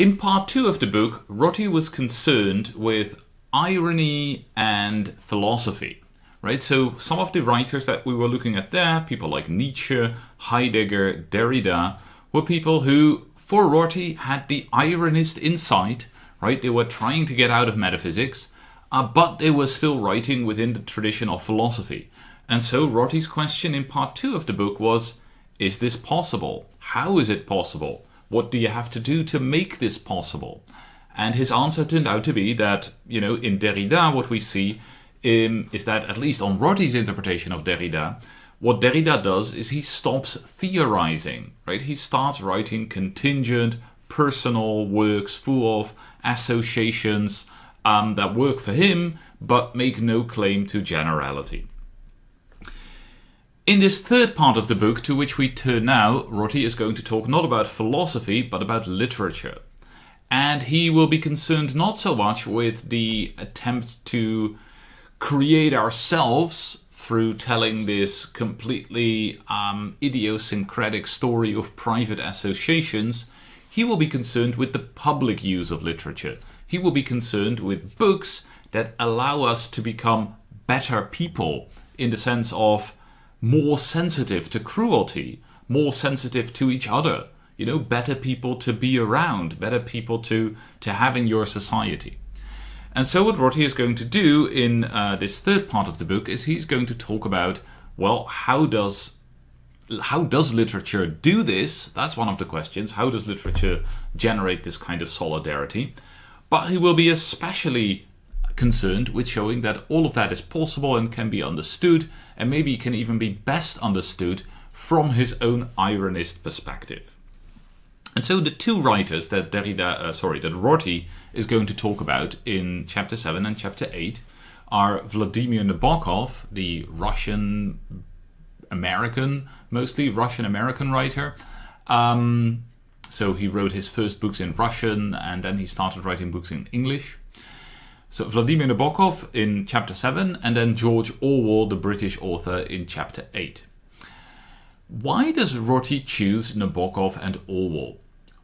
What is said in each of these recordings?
In part two of the book, Rorty was concerned with irony and philosophy. Right, so some of the writers that we were looking at there, people like Nietzsche, Heidegger, Derrida, were people who, for Rorty, had the ironist insight. Right, they were trying to get out of metaphysics, uh, but they were still writing within the tradition of philosophy. And so Rorty's question in part two of the book was Is this possible? How is it possible? What do you have to do to make this possible? And his answer turned out to be that, you know, in Derrida, what we see um, is that, at least on Rorty's interpretation of Derrida, what Derrida does is he stops theorizing, right? He starts writing contingent, personal works full of associations um, that work for him but make no claim to generality. In this third part of the book, to which we turn now, Rorty is going to talk not about philosophy but about literature. And he will be concerned not so much with the attempt to create ourselves through telling this completely um, idiosyncratic story of private associations. He will be concerned with the public use of literature, he will be concerned with books that allow us to become better people in the sense of more sensitive to cruelty, more sensitive to each other, you know, better people to be around, better people to, to have in your society. And so, what Rorty is going to do in uh, this third part of the book is he's going to talk about, well, how does how does literature do this? That's one of the questions. How does literature generate this kind of solidarity? but he will be especially concerned with showing that all of that is possible and can be understood, and maybe can even be best understood from his own ironist perspective. And so the two writers that Derrida, uh, sorry, that Rorty is going to talk about in chapter 7 and chapter 8 are Vladimir Nabokov, the Russian American, mostly Russian American writer, um, so he wrote his first books in Russian and then he started writing books in English. So Vladimir Nabokov in chapter 7 and then George Orwell, the British author, in chapter 8. Why does Rorty choose Nabokov and Orwell?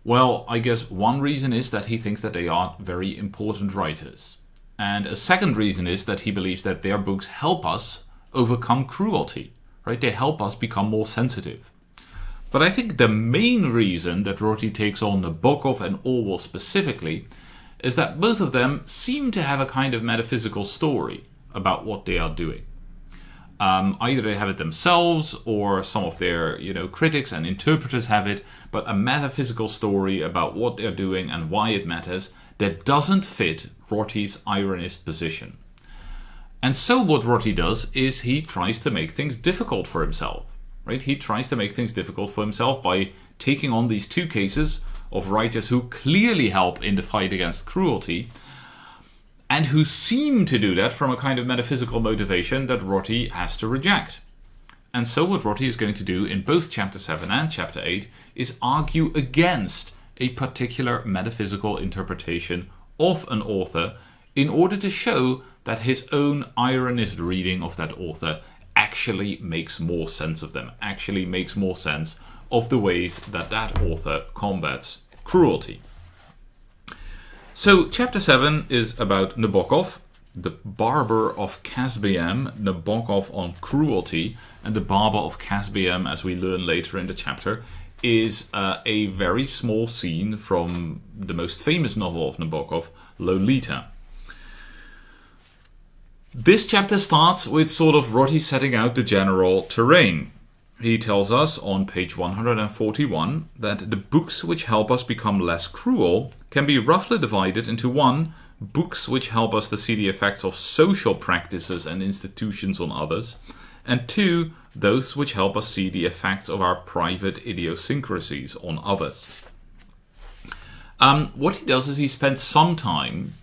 Well, I guess one reason is that he thinks that they are very important writers. And a second reason is that he believes that their books help us overcome cruelty, right? They help us become more sensitive. But I think the main reason that Rorty takes on Nabokov and Orwell specifically is that both of them seem to have a kind of metaphysical story about what they are doing. Um, either they have it themselves or some of their you know critics and interpreters have it, but a metaphysical story about what they're doing and why it matters that doesn't fit Rorty's ironist position. And so what Rorty does is he tries to make things difficult for himself right? He tries to make things difficult for himself by taking on these two cases of writers who clearly help in the fight against cruelty and who seem to do that from a kind of metaphysical motivation that Rorty has to reject. And so, what Rorty is going to do in both chapter 7 and chapter 8 is argue against a particular metaphysical interpretation of an author in order to show that his own ironist reading of that author actually makes more sense of them, actually makes more sense of the ways that that author combats cruelty. So, chapter 7 is about Nabokov, the barber of Kasbeam, Nabokov on cruelty, and the barber of Kasbeam, as we learn later in the chapter, is uh, a very small scene from the most famous novel of Nabokov, Lolita. This chapter starts with sort of Rorty setting out the general terrain. He tells us on page 141 that the books which help us become less cruel can be roughly divided into one, books which help us to see the effects of social practices and institutions on others, and two, those which help us see the effects of our private idiosyncrasies on others. Um, what he does is he spends some time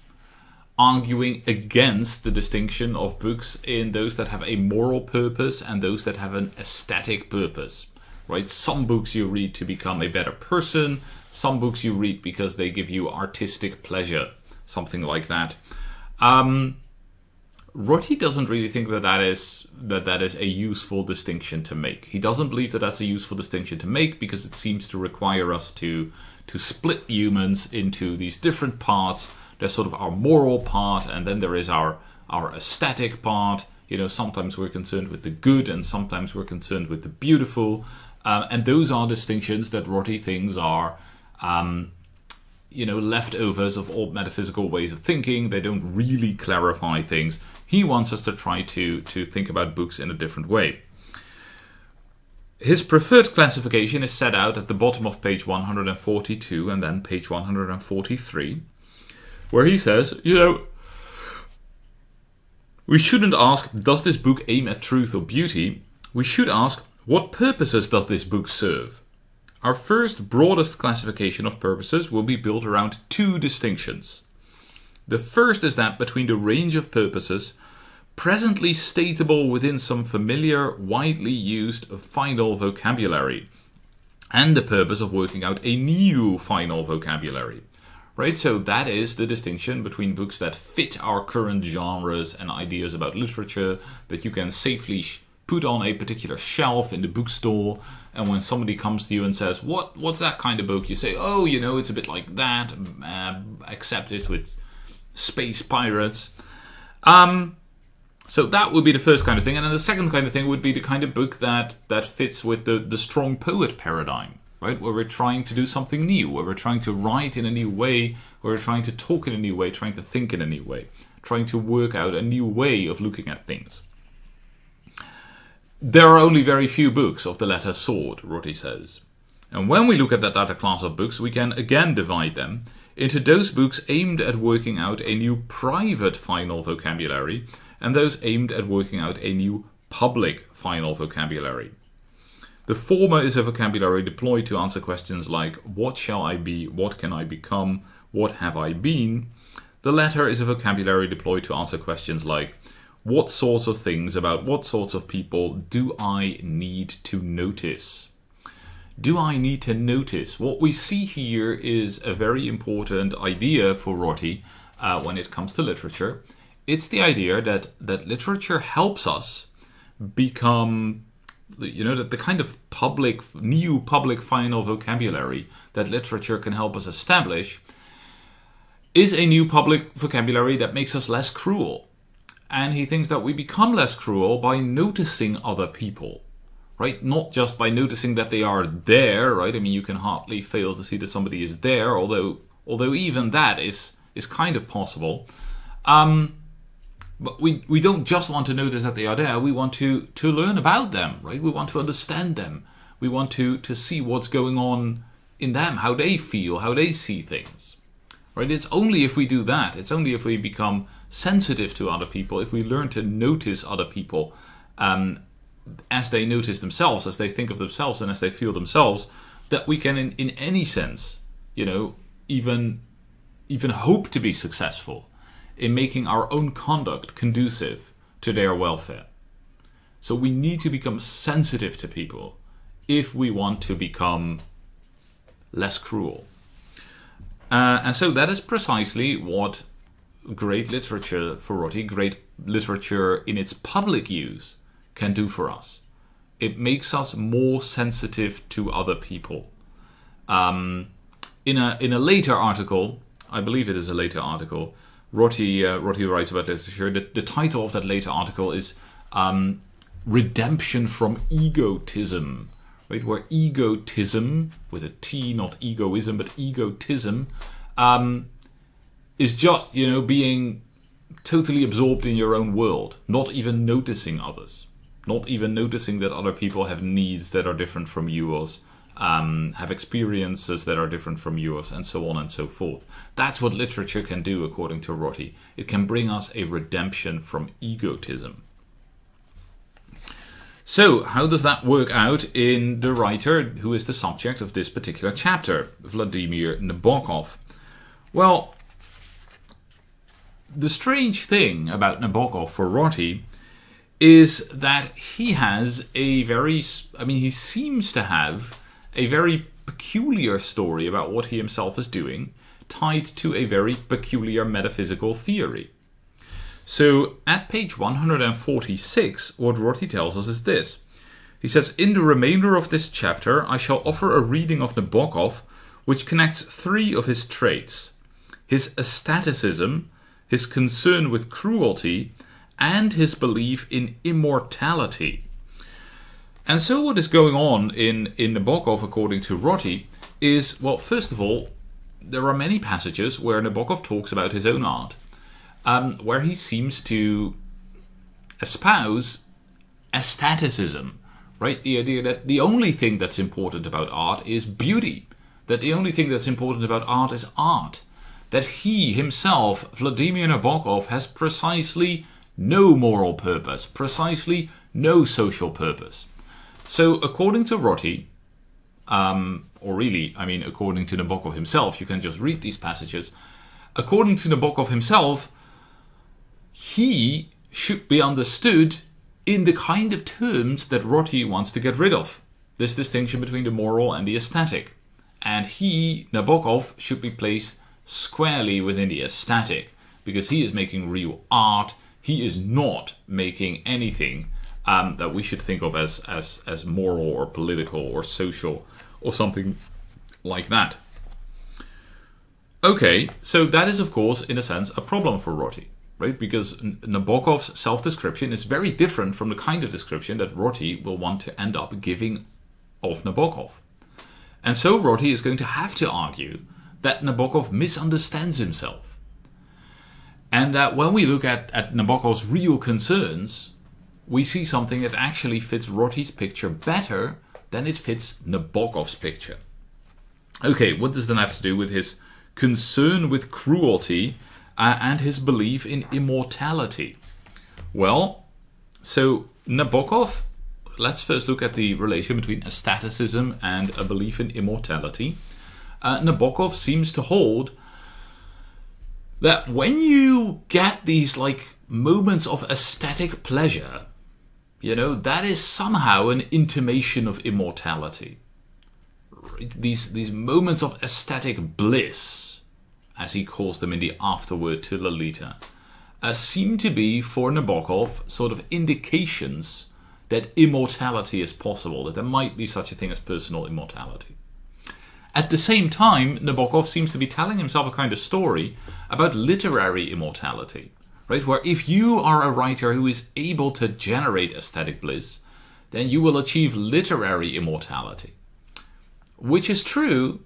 arguing against the distinction of books in those that have a moral purpose and those that have an aesthetic purpose. Right? Some books you read to become a better person, some books you read because they give you artistic pleasure, something like that. Um, Rorty doesn't really think that that is that that is a useful distinction to make. He doesn't believe that that's a useful distinction to make because it seems to require us to to split humans into these different parts. There's sort of our moral part, and then there is our our aesthetic part. You know, sometimes we're concerned with the good, and sometimes we're concerned with the beautiful. Uh, and those are distinctions that Rorty thinks are, um, you know, leftovers of old metaphysical ways of thinking. They don't really clarify things. He wants us to try to to think about books in a different way. His preferred classification is set out at the bottom of page 142 and then page 143, where he says, you know, we shouldn't ask, does this book aim at truth or beauty? We should ask, what purposes does this book serve? Our first broadest classification of purposes will be built around two distinctions. The first is that between the range of purposes presently statable within some familiar, widely used final vocabulary, and the purpose of working out a new final vocabulary. Right, so that is the distinction between books that fit our current genres and ideas about literature that you can safely put on a particular shelf in the bookstore and when somebody comes to you and says what what's that kind of book? you say oh you know it's a bit like that uh, accept it with space pirates. Um, so that would be the first kind of thing, and then the second kind of thing would be the kind of book that that fits with the the strong poet paradigm, right? Where we're trying to do something new, where we're trying to write in a new way, where we're trying to talk in a new way, trying to think in a new way, trying to work out a new way of looking at things. There are only very few books of the latter sort, Rorty says. And when we look at that latter class of books, we can again divide them into those books aimed at working out a new private final vocabulary and those aimed at working out a new public final vocabulary. The former is a vocabulary deployed to answer questions like what shall I be, what can I become, what have I been. The latter is a vocabulary deployed to answer questions like what sorts of things about what sorts of people do I need to notice? Do I need to notice? What we see here is a very important idea for Rorty uh, when it comes to literature, it's the idea that that literature helps us become you know that the kind of public new public final vocabulary that literature can help us establish is a new public vocabulary that makes us less cruel. And he thinks that we become less cruel by noticing other people right? Not just by noticing that they are there right? I mean you can hardly fail to see that somebody is there although although even that is is kind of possible. Um, but we, we don't just want to notice that they are there, we want to, to learn about them, right? We want to understand them. We want to, to see what's going on in them, how they feel, how they see things. Right? It's only if we do that, it's only if we become sensitive to other people, if we learn to notice other people um, as they notice themselves, as they think of themselves, and as they feel themselves, that we can, in, in any sense, you know, even even hope to be successful in making our own conduct conducive to their welfare. So we need to become sensitive to people if we want to become less cruel. Uh, and so that is precisely what great literature for Rorty, great literature in its public use, can do for us. It makes us more sensitive to other people. Um, in a in a later article, I believe it is a later article, Rorty, uh, Rorty writes about literature. The, the title of that later article is um, Redemption from Egotism, right? Where egotism, with a T, not egoism, but egotism, um, is just, you know, being totally absorbed in your own world, not even noticing others, not even noticing that other people have needs that are different from yours um, have experiences that are different from yours, and so on and so forth. That's what literature can do, according to Rorty. It can bring us a redemption from egotism. So, how does that work out in the writer who is the subject of this particular chapter, Vladimir Nabokov? Well, the strange thing about Nabokov for Rorty is that he has a very, I mean, he seems to have a very peculiar story about what he himself is doing, tied to a very peculiar metaphysical theory. So at page 146, what Rorty tells us is this. He says, In the remainder of this chapter, I shall offer a reading of Nabokov which connects three of his traits his aestheticism, his concern with cruelty, and his belief in immortality. And so, what is going on in, in Nabokov, according to Rorty, is well, first of all, there are many passages where Nabokov talks about his own art, um, where he seems to espouse aestheticism, right? The idea that the only thing that's important about art is beauty, that the only thing that's important about art is art, that he himself, Vladimir Nabokov, has precisely no moral purpose, precisely no social purpose. So, according to Rorty, um, or really, I mean, according to Nabokov himself, you can just read these passages. According to Nabokov himself, he should be understood in the kind of terms that Rorty wants to get rid of. This distinction between the moral and the aesthetic. And he, Nabokov, should be placed squarely within the aesthetic because he is making real art. He is not making anything um, that we should think of as, as, as moral or political or social or something like that. Okay, so that is, of course, in a sense, a problem for Rorty right? Because Nabokov's self-description is very different from the kind of description that Rorty will want to end up giving of Nabokov. And so Rorty is going to have to argue that Nabokov misunderstands himself. And that when we look at, at Nabokov's real concerns, we see something that actually fits Rorty's picture better than it fits Nabokov's picture. Okay, what does that have to do with his concern with cruelty uh, and his belief in immortality. Well, so Nabokov, let's first look at the relation between aestheticism and a belief in immortality. Uh, Nabokov seems to hold that when you get these like moments of aesthetic pleasure, you know, that is somehow an intimation of immortality. These these moments of ecstatic bliss as he calls them in the afterword to Lolita, uh, seem to be for Nabokov sort of indications that immortality is possible, that there might be such a thing as personal immortality. At the same time, Nabokov seems to be telling himself a kind of story about literary immortality, right? Where if you are a writer who is able to generate aesthetic bliss, then you will achieve literary immortality. Which is true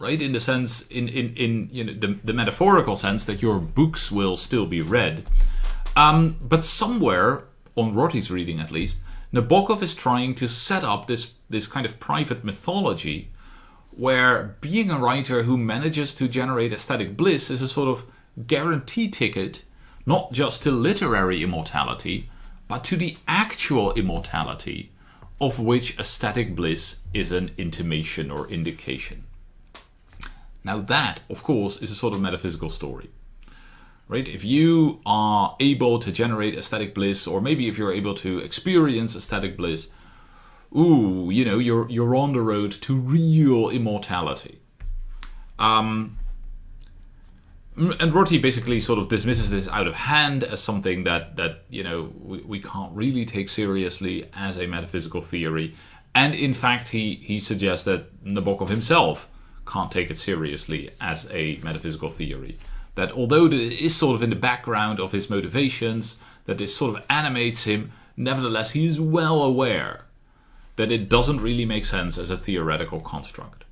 right? In the sense, in in in you know the, the metaphorical sense that your books will still be read, um, but somewhere on Rorty's reading at least, Nabokov is trying to set up this this kind of private mythology where being a writer who manages to generate aesthetic bliss is a sort of guarantee ticket, not just to literary immortality, but to the actual immortality of which aesthetic bliss is an intimation or indication. Now, that, of course, is a sort of metaphysical story. Right? If you are able to generate aesthetic bliss, or maybe if you're able to experience aesthetic bliss, ooh, you know, you're you're on the road to real immortality. Um, and Rorty basically sort of dismisses this out of hand as something that that you know we, we can't really take seriously as a metaphysical theory, and in fact he he suggests that Nabokov himself can't take it seriously as a metaphysical theory. That although it is sort of in the background of his motivations, that this sort of animates him, nevertheless he is well aware that it doesn't really make sense as a theoretical construct.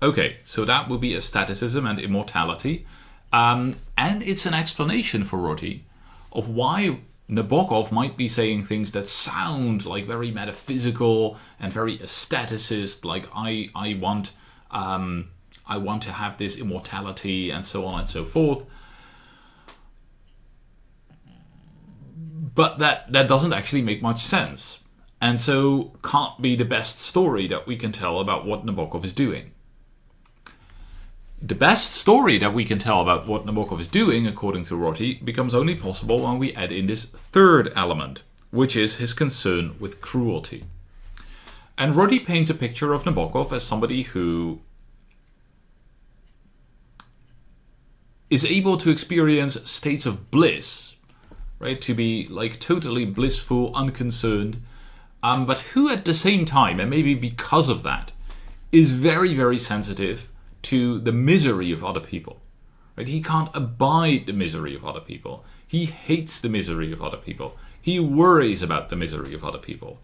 Okay, so that would be aestheticism and immortality. Um, and it's an explanation for Rorty of why Nabokov might be saying things that sound like very metaphysical and very aestheticist, like I I want um, I want to have this immortality and so on and so forth. But that that doesn't actually make much sense, and so can't be the best story that we can tell about what Nabokov is doing. The best story that we can tell about what Nabokov is doing, according to Rorty, becomes only possible when we add in this third element, which is his concern with cruelty. And Rorty paints a picture of Nabokov as somebody who is able to experience states of bliss, right? To be like totally blissful, unconcerned, um, but who at the same time, and maybe because of that, is very, very sensitive to the misery of other people. Right? He can't abide the misery of other people. He hates the misery of other people. He worries about the misery of other people.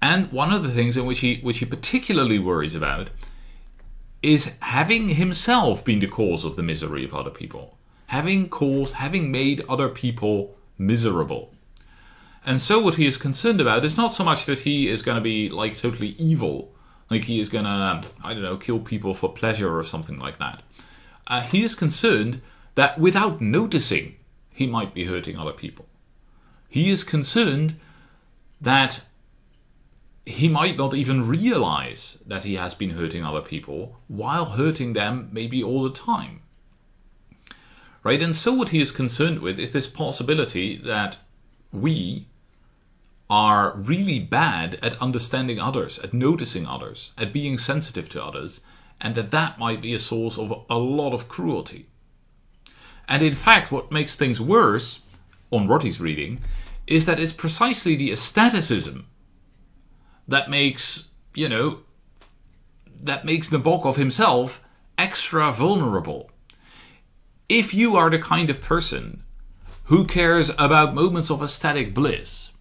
And one of the things in which he which he particularly worries about is having himself been the cause of the misery of other people. Having caused, having made other people miserable. And so what he is concerned about is not so much that he is going to be like totally evil, like he is to, I don't know, kill people for pleasure or something like that. Uh, he is concerned that without noticing, he might be hurting other people. He is concerned that he might not even realize that he has been hurting other people while hurting them maybe all the time. Right? And so, what he is concerned with is this possibility that we are really bad at understanding others, at noticing others, at being sensitive to others, and that that might be a source of a lot of cruelty. And in fact, what makes things worse, on Rorty's reading, is that it's precisely the aestheticism that makes, you know, that makes Nabokov himself extra vulnerable. If you are the kind of person who cares about moments of aesthetic bliss,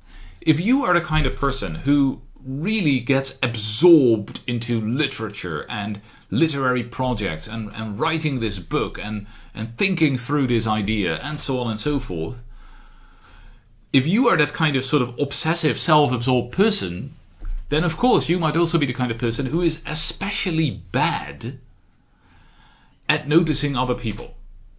if you are the kind of person who really gets absorbed into literature and literary projects and, and writing this book and, and thinking through this idea and so on and so forth, if you are that kind of sort of obsessive, self absorbed person, then of course you might also be the kind of person who is especially bad at noticing other people,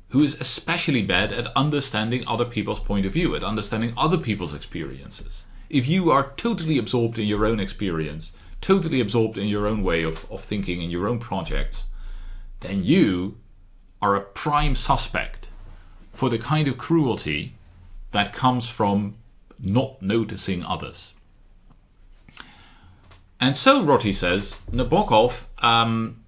who is especially bad at understanding other people's point of view, at understanding other people's experiences. If you are totally absorbed in your own experience, totally absorbed in your own way of, of thinking, in your own projects, then you are a prime suspect for the kind of cruelty that comes from not noticing others. And so Rorty says Nabokov, um,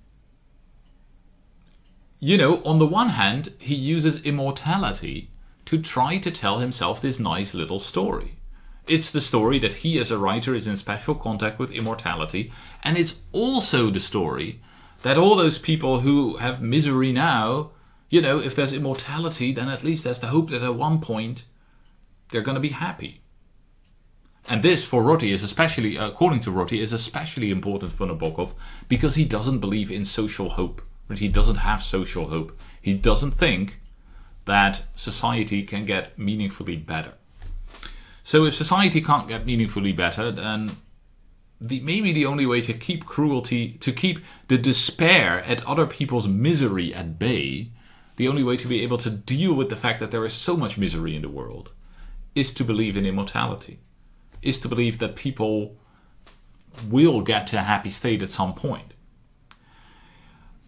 you know, on the one hand, he uses immortality to try to tell himself this nice little story. It's the story that he, as a writer, is in special contact with immortality, and it's also the story that all those people who have misery now, you know, if there's immortality, then at least there's the hope that at one point they're going to be happy. And this, for Rorty, is especially, uh, according to Rorty, is especially important for Nabokov because he doesn't believe in social hope. He doesn't have social hope. He doesn't think that society can get meaningfully better. So if society can't get meaningfully better, then the, maybe the only way to keep cruelty, to keep the despair at other people's misery at bay, the only way to be able to deal with the fact that there is so much misery in the world, is to believe in immortality is to believe that people will get to a happy state at some point.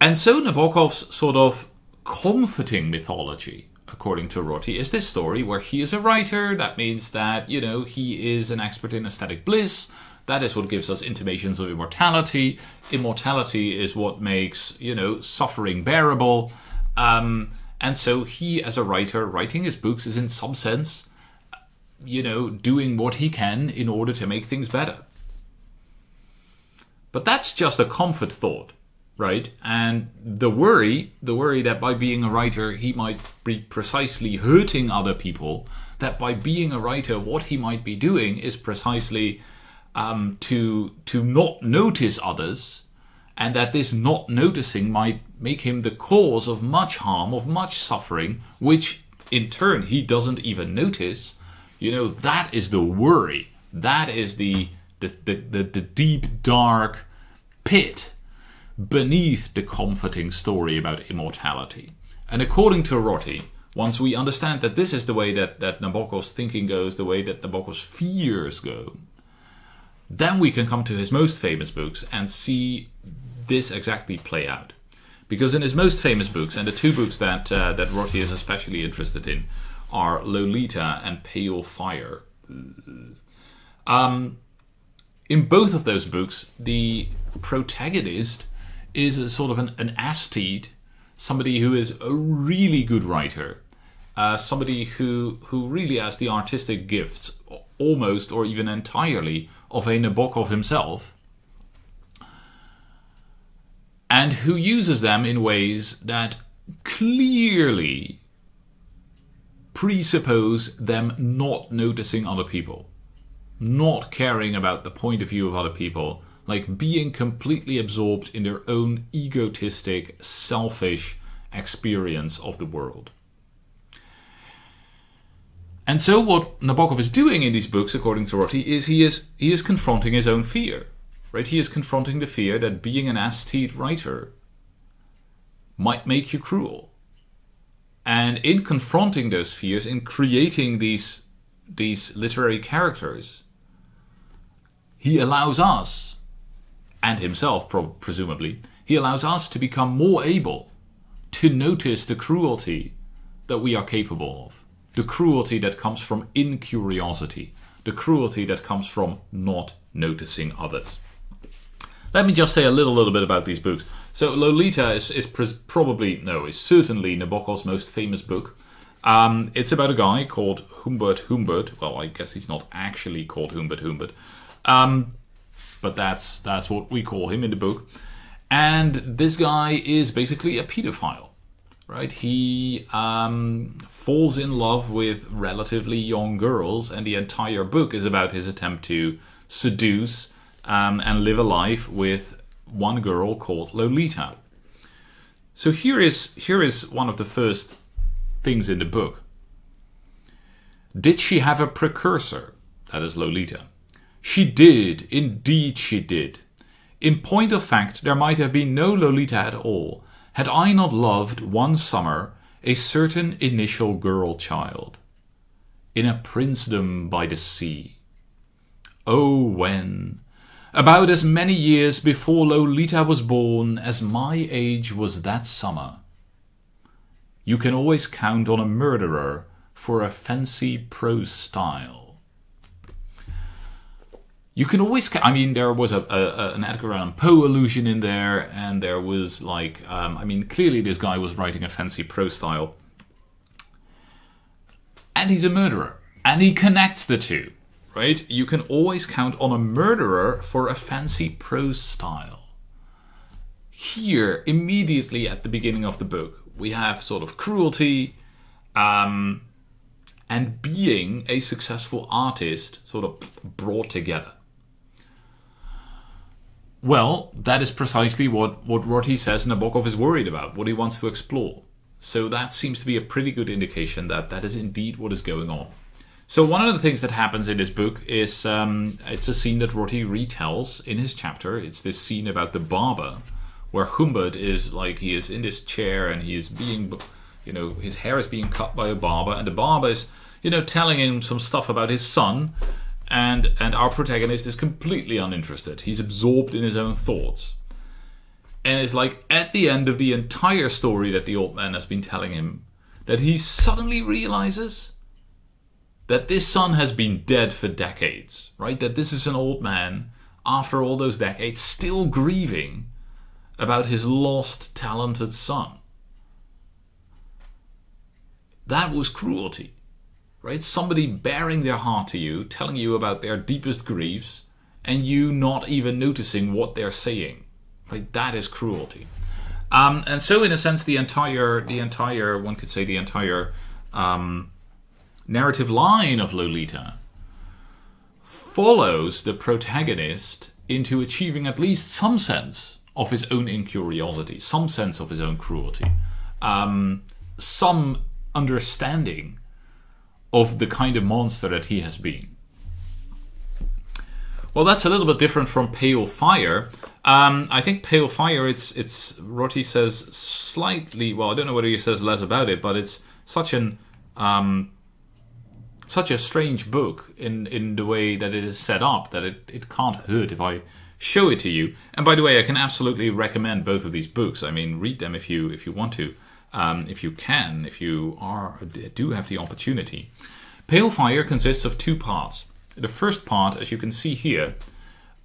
And so Nabokov's sort of comforting mythology, according to Rorty, is this story where he is a writer. That means that, you know, he is an expert in aesthetic bliss. That is what gives us intimations of immortality. Immortality is what makes, you know, suffering bearable. Um, and so he, as a writer, writing his books is in some sense you know, doing what he can in order to make things better. But that's just a comfort thought, right? And the worry, the worry that by being a writer he might be precisely hurting other people, that by being a writer what he might be doing is precisely um, to to not notice others, and that this not noticing might make him the cause of much harm, of much suffering, which in turn he doesn't even notice you know, that is the worry. That is the the, the, the, the deep, dark pit beneath the comforting story about immortality. And according to Rorty, once we understand that this is the way that, that Nabokov's thinking goes, the way that Nabokov's fears go, then we can come to his most famous books and see this exactly play out. Because in his most famous books, and the two books that uh, that Rorty is especially interested in, are Lolita and Pale Fire. Um, in both of those books, the protagonist is a sort of an, an aesthete, somebody who is a really good writer, uh, somebody who who really has the artistic gifts, almost or even entirely, of a Nabokov himself. and who uses them in ways that clearly presuppose them not noticing other people, not caring about the point of view of other people, like being completely absorbed in their own egotistic, selfish experience of the world. And so what Nabokov is doing in these books, according to Rorty, is he is he is confronting his own fear. Right? He is confronting the fear that being an aesthete writer might make you cruel. And in confronting those fears, in creating these these literary characters, he allows us, and himself presumably, he allows us to become more able to notice the cruelty that we are capable of, the cruelty that comes from incuriosity, the cruelty that comes from not noticing others. Let me just say a little, little bit about these books. So Lolita is, is probably, no, is certainly Nabokov's most famous book. Um, it's about a guy called Humbert Humbert. Well, I guess he's not actually called Humbert Humbert, um, but that's that's what we call him in the book. And this guy is basically a pedophile, right? He um, falls in love with relatively young girls, and the entire book is about his attempt to seduce um, and live a life with one girl called Lolita. So here is here is one of the first things in the book. Did she have a precursor? That is Lolita. She did, indeed she did. In point of fact, there might have been no Lolita at all, had I not loved one summer a certain initial girl child. In a princedom by the sea. Oh, when, about as many years before Lolita was born as my age was that summer. You can always count on a murderer for a fancy prose style. You can always, I mean, there was a, a an Edgar Allan Poe allusion in there, and there was like, um, I mean, clearly this guy was writing a fancy prose style. And he's a murderer, and he connects the two right? You can always count on a murderer for a fancy prose style. Here, immediately at the beginning of the book, we have sort of cruelty um, and being a successful artist sort of brought together. Well, that is precisely what, what Rorty says Nabokov is worried about, what he wants to explore. So that seems to be a pretty good indication that that is indeed what is going on. So one of the things that happens in this book is um, it's a scene that Rorty retells in his chapter. It's this scene about the barber, where Humbert is like he is in this chair and he is being, you know, his hair is being cut by a barber, and the barber is, you know, telling him some stuff about his son, and and our protagonist is completely uninterested. He's absorbed in his own thoughts. And it's like at the end of the entire story that the old man has been telling him that he suddenly realizes that this son has been dead for decades, right? That this is an old man, after all those decades, still grieving about his lost, talented son. That was cruelty, right? Somebody baring their heart to you, telling you about their deepest griefs, and you not even noticing what they're saying, right? That is cruelty. Um, and so, in a sense, the entire, the entire, one could say, the entire um, narrative line of Lolita follows the protagonist into achieving at least some sense of his own incuriosity, some sense of his own cruelty, um, some understanding of the kind of monster that he has been. Well, that's a little bit different from Pale Fire. Um, I think Pale Fire, it's it's Rorty says slightly. Well, I don't know whether he says less about it, but it's such an um, such a strange book in in the way that it is set up that it, it can't hurt if I show it to you. And by the way, I can absolutely recommend both of these books. I mean, read them if you if you want to, um, if you can, if you are do have the opportunity. Pale Fire consists of two parts. The first part, as you can see here,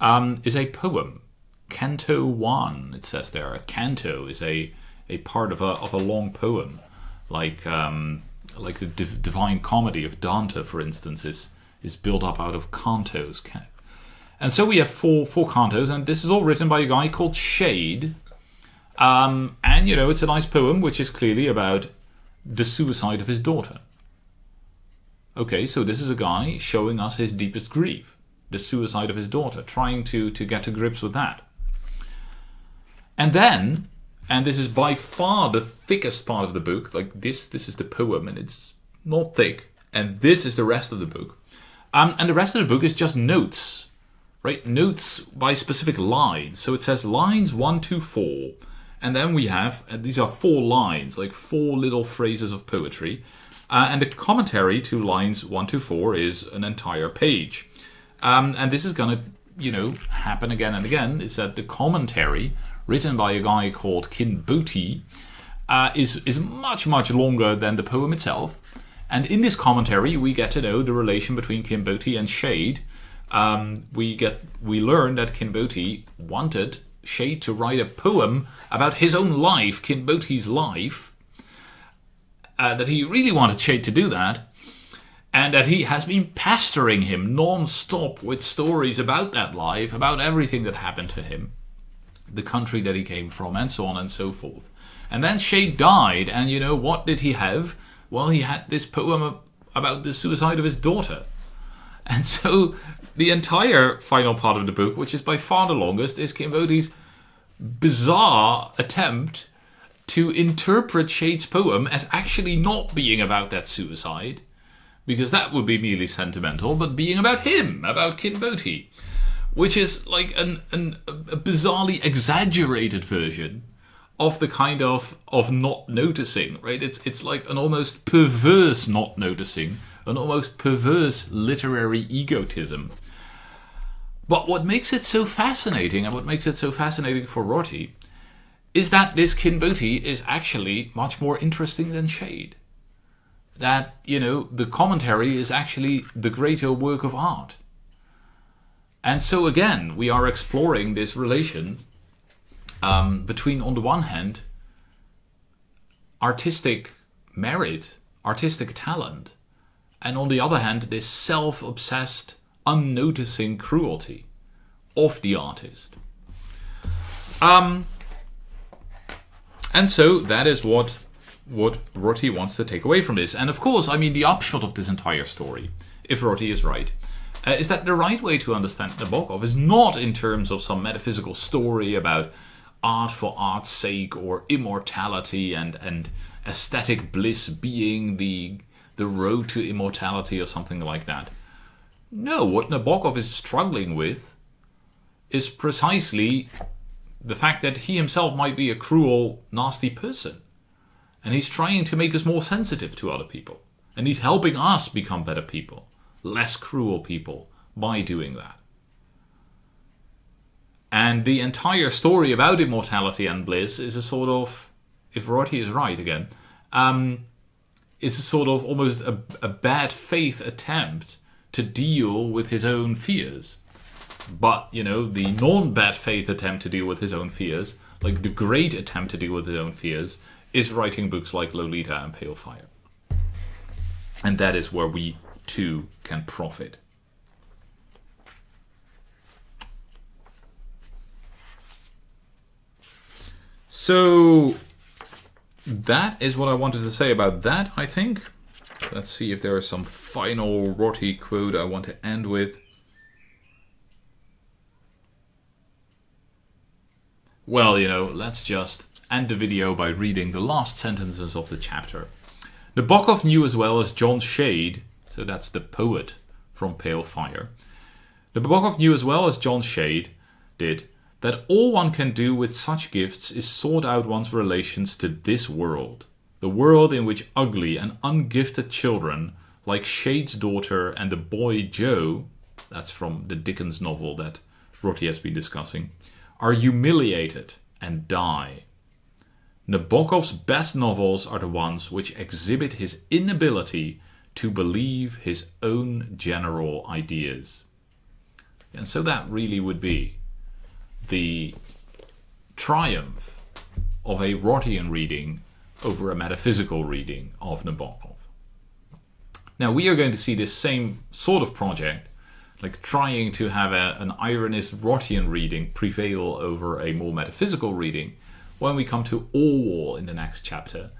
um, is a poem, Canto One. It says there. A canto is a a part of a of a long poem, like. Um, like the Div- Divine Comedy of Dante, for instance, is is built up out of cantos. And so we have four four cantos, and this is all written by a guy called Shade, Um, and, you know, it's a nice poem which is clearly about the suicide of his daughter. Okay, so this is a guy showing us his deepest grief, the suicide of his daughter, trying to, to get to grips with that. And then, and this is by far the thickest part of the book, like this, this is the poem and it's not thick, and this is the rest of the book. Um, and the rest of the book is just notes, right? Notes by specific lines. So it says lines one to four, and then we have, and these are four lines, like four little phrases of poetry. Uh, and the commentary to lines 1 to 4 is an entire page. Um, and this is going to, you know, happen again and again, is that the commentary, written by a guy called Kinbote, uh, is, is much, much longer than the poem itself. And in this commentary, we get to know the relation between Kinbote and Shade. Um, we get we learn that Kinbote wanted Shade to write a poem about his own life, Kinbote's life, uh, that he really wanted Shade to do that, and that he has been pestering him non-stop with stories about that life, about everything that happened to him, the country that he came from, and so on and so forth. And then Shade died, and you know what did he have? Well, he had this poem about the suicide of his daughter. And so the entire final part of the book, which is by far the longest, is Kinbote's bizarre attempt to interpret Shade's poem as actually not being about that suicide, because that would be merely sentimental, but being about him, about Kinbote, which is like an, an, a bizarrely exaggerated version of the kind of of not noticing, right? It's it's like an almost perverse not noticing, an almost perverse literary egotism. But what makes it so fascinating, and what makes it so fascinating for Rorty, is that this Kinbote is actually much more interesting than Shade. That, you know, the commentary is actually the greater work of art. And so again, we are exploring this relation um, between, on the one hand, artistic merit, artistic talent, and on the other hand, this self obsessed, unnoticing cruelty of the artist. Um, and so that is what what Rorty wants to take away from this. And of course, I mean, the upshot of this entire story, if Rorty is right, uh, is that the right way to understand Nabokov is not in terms of some metaphysical story about art for art's sake or immortality and, and aesthetic bliss being the, the road to immortality or something like that. No, what Nabokov is struggling with is precisely the fact that he himself might be a cruel, nasty person. And he's trying to make us more sensitive to other people. And he's helping us become better people, less cruel people, by doing that. And the entire story about immortality and bliss is a sort of, if Rorty is right again, um, is a sort of almost a, a bad faith attempt to deal with his own fears. But, you know, the non bad faith attempt to deal with his own fears, like the great attempt to deal with his own fears, is writing books like Lolita and Pale Fire. And that is where we too can profit. So that is what I wanted to say about that, I think. Let's see if there is some final Rorty quote I want to end with. Well, you know, let's just end the video by reading the last sentences of the chapter. Nabokov knew as well as John Shade, so that's the poet from Pale Fire. Nabokov knew as well as John Shade did that all one can do with such gifts is sort out one's relations to this world, the world in which ugly and ungifted children, like Shade's daughter and the boy Joe, that's from the Dickens novel that Rorty has been discussing, are humiliated and die. Nabokov's best novels are the ones which exhibit his inability to believe his own general ideas. And so that really would be the triumph of a Rortian reading over a metaphysical reading of Nabokov. Now, we are going to see this same sort of project like trying to have a, an ironist Rortian reading prevail over a more metaphysical reading when we come to Orwell in the next chapter.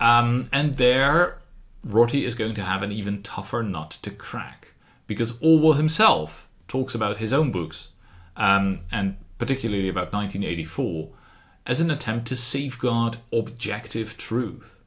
Um, and there, Rorty is going to have an even tougher nut to crack because Orwell himself talks about his own books, um, and particularly about 1984, as an attempt to safeguard objective truth.